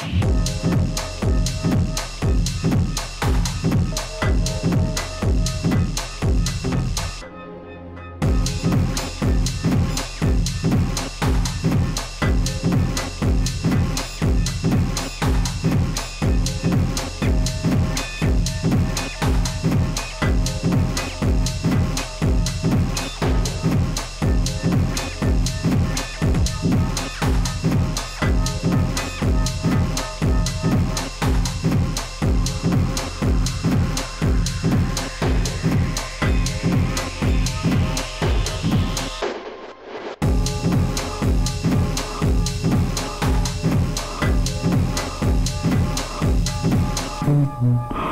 Bye. Mm-hmm.